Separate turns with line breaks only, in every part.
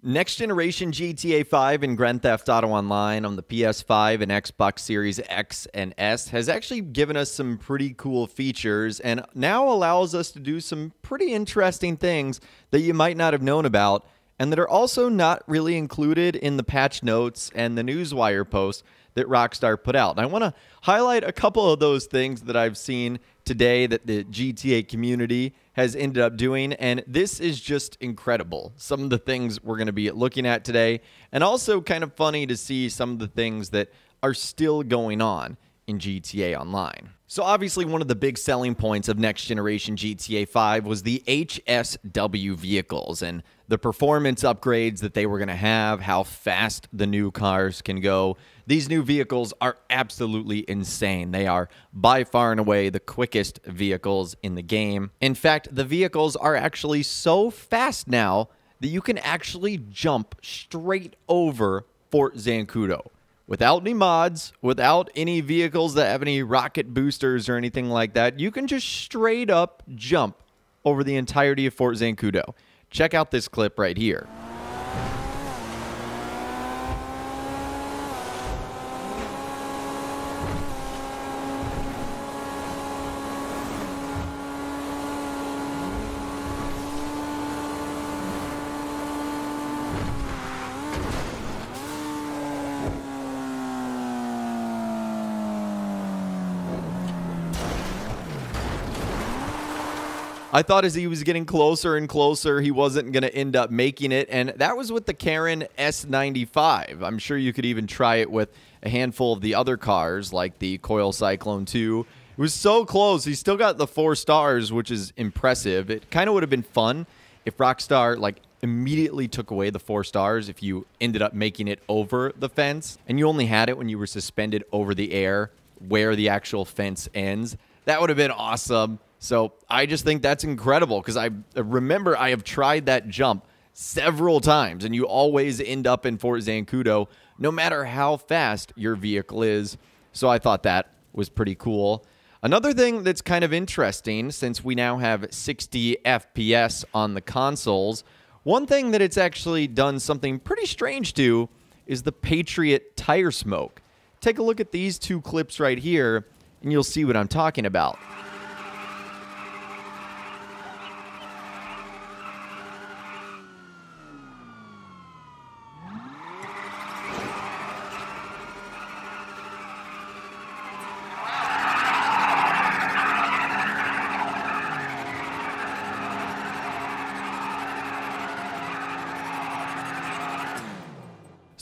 Next generation GTA 5 and Grand Theft Auto Online on the PS5 and Xbox Series X and S has actually given us some pretty cool features and now allows us to do some pretty interesting things that you might not have known about and that are also not really included in the patch notes and the Newswire post that Rockstar put out. And I want to highlight a couple of those things that I've seen today that the GTA community has ended up doing. And this is just incredible. Some of the things we're going to be looking at today, and also kind of funny to see some of the things that are still going on in GTA Online. So, obviously, one of the big selling points of next generation GTA 5 was the HSW vehicles and the performance upgrades that they were going to have, how fast the new cars can go. These new vehicles are absolutely insane. They are by far and away the quickest vehicles in the game. In fact, the vehicles are actually so fast now that you can actually jump straight over Fort Zancudo without any mods, without any vehicles that have any rocket boosters or anything like that. You can just straight up jump over the entirety of Fort Zancudo. Check out this clip right here. I thought as he was getting closer and closer, he wasn't going to end up making it. And that was with the Karin S95. I'm sure you could even try it with a handful of the other cars, like the Coil Cyclone 2. It was so close. He still got the four stars, which is impressive. It kind of would have been fun if Rockstar, like, immediately took away the four stars if you ended up making it over the fence and you only had it when you were suspended over the air where the actual fence ends. That would have been awesome. So I just think that's incredible because I uh, remember I have tried that jump several times and you always end up in Fort Zancudo no matter how fast your vehicle is. So I thought that was pretty cool. Another thing that's kind of interesting since we now have 60 FPS on the consoles, one thing that it's actually done something pretty strange to is the Patriot tire smoke. Take a look at these two clips right here and you'll see what I'm talking about.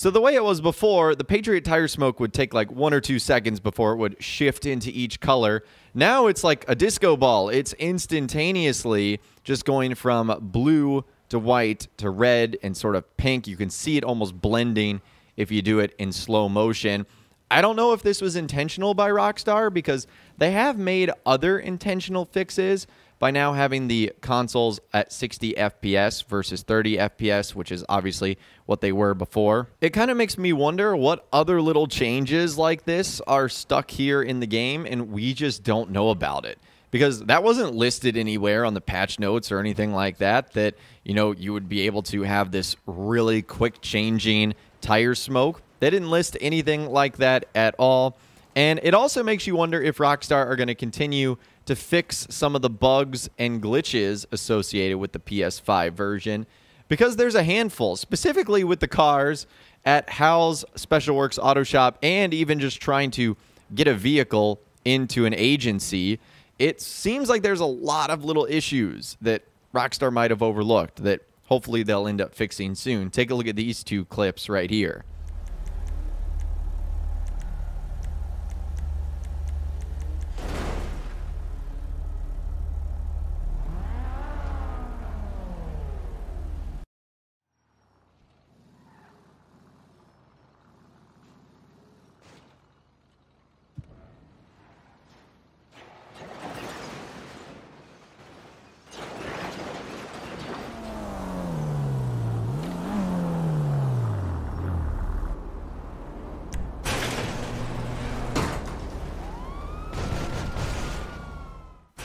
So the way it was before, the Patriot tire smoke would take like one or two seconds before it would shift into each color. Now it's like a disco ball. It's instantaneously just going from blue to white to red and sort of pink. You can see it almost blending if you do it in slow motion. I don't know if this was intentional by Rockstar because they have made other intentional fixes by now having the consoles at 60 FPS versus 30 FPS, which is obviously what they were before. It kind of makes me wonder what other little changes like this are stuck here in the game and we just don't know about it. Because that wasn't listed anywhere on the patch notes or anything like that, that, you know, you would be able to have this really quick changing tire smoke. They didn't list anything like that at all. And it also makes you wonder if Rockstar are going to continue to fix some of the bugs and glitches associated with the PS5 version because there's a handful, specifically with the cars at Hao's Special Works Auto Shop and even just trying to get a vehicle into an agency. It seems like there's a lot of little issues that Rockstar might have overlooked that hopefully they'll end up fixing soon. Take a look at these two clips right here.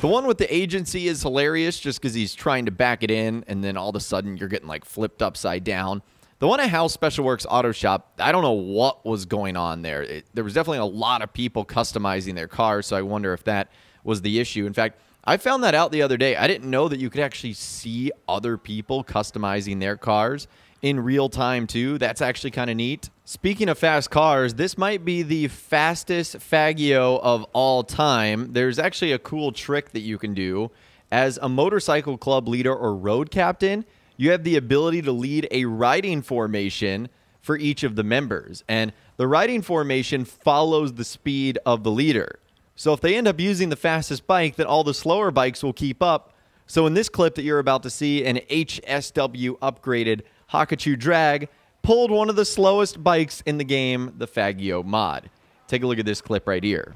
The one with the agency is hilarious just because he's trying to back it in, and then all of a sudden you're getting like flipped upside down. The one at Hao's Special Works Auto Shop, I don't know what was going on there. It, there was definitely a lot of people customizing their cars, so I wonder if that was the issue. In fact, I found that out the other day. I didn't know that you could actually see other people customizing their cars in real time, too. That's actually kind of neat. Speaking of fast cars, this might be the fastest Faggio of all time. There's actually a cool trick that you can do. As a motorcycle club leader or road captain, you have the ability to lead a riding formation for each of the members. And the riding formation follows the speed of the leader. So if they end up using the fastest bike, then all the slower bikes will keep up. So in this clip that you're about to see, an HSW upgraded Hakuchou drag pulled one of the slowest bikes in the game, the Faggio mod. Take a look at this clip right here.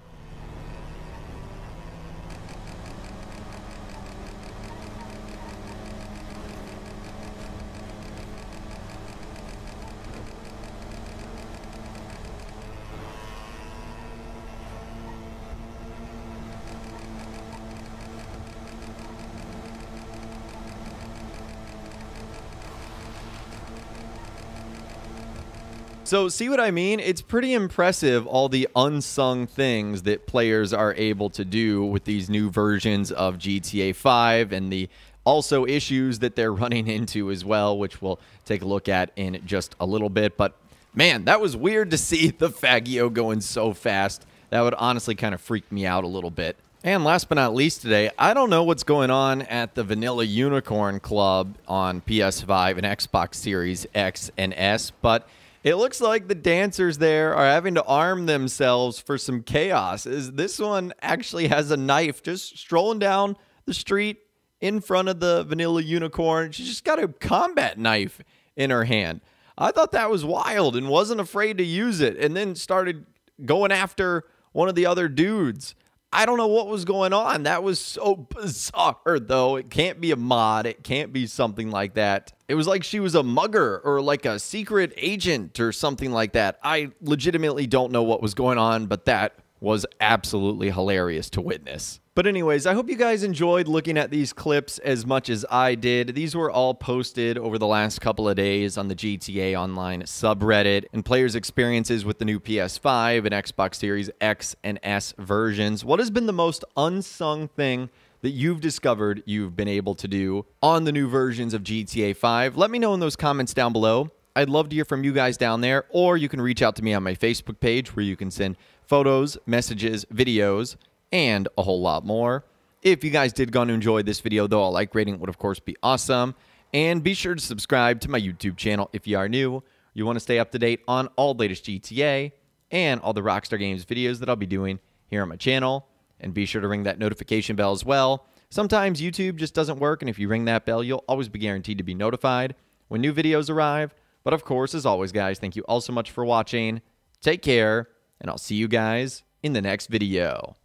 So, see what I mean? It's pretty impressive all the unsung things that players are able to do with these new versions of GTA 5 and the also issues that they're running into as well, which we'll take a look at in just a little bit. But man, that was weird to see the Faggio going so fast. That would honestly kind of freak me out a little bit. And last but not least today, I don't know what's going on at the Vanilla Unicorn Club on PS5 and Xbox Series X and S, but it looks like the dancers there are having to arm themselves for some chaos. Is this one actually has a knife just strolling down the street in front of the vanilla unicorn. She's just got a combat knife in her hand. I thought that was wild and wasn't afraid to use it and then started going after one of the other dudes. I don't know what was going on. That was so bizarre, though. It can't be a mod. It can't be something like that. It was like she was a mugger or like a secret agent or something like that. I legitimately don't know what was going on, but that was absolutely hilarious to witness. But, anyways, I hope you guys enjoyed looking at these clips as much as I did. These were all posted over the last couple of days on the GTA Online subreddit and players' experiences with the new PS5 and Xbox Series X and S versions. What has been the most unsung thing? that you've discovered you've been able to do on the new versions of GTA 5. Let me know in those comments down below. I'd love to hear from you guys down there, or you can reach out to me on my Facebook page where you can send photos, messages, videos, and a whole lot more. If you guys did go to enjoy this video, though, a like rating would, of course, be awesome. And be sure to subscribe to my YouTube channel if you are new. You want to stay up to date on all latest GTA and all the Rockstar Games videos that I'll be doing here on my channel. And be sure to ring that notification bell as well. Sometimes YouTube just doesn't work, and if you ring that bell, you'll always be guaranteed to be notified when new videos arrive. But of course, as always, guys, thank you all so much for watching. Take care, and I'll see you guys in the next video.